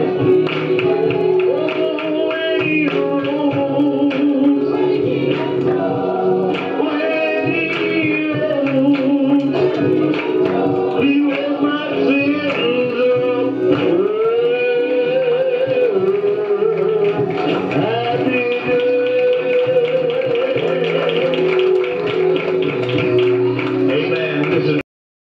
Amén.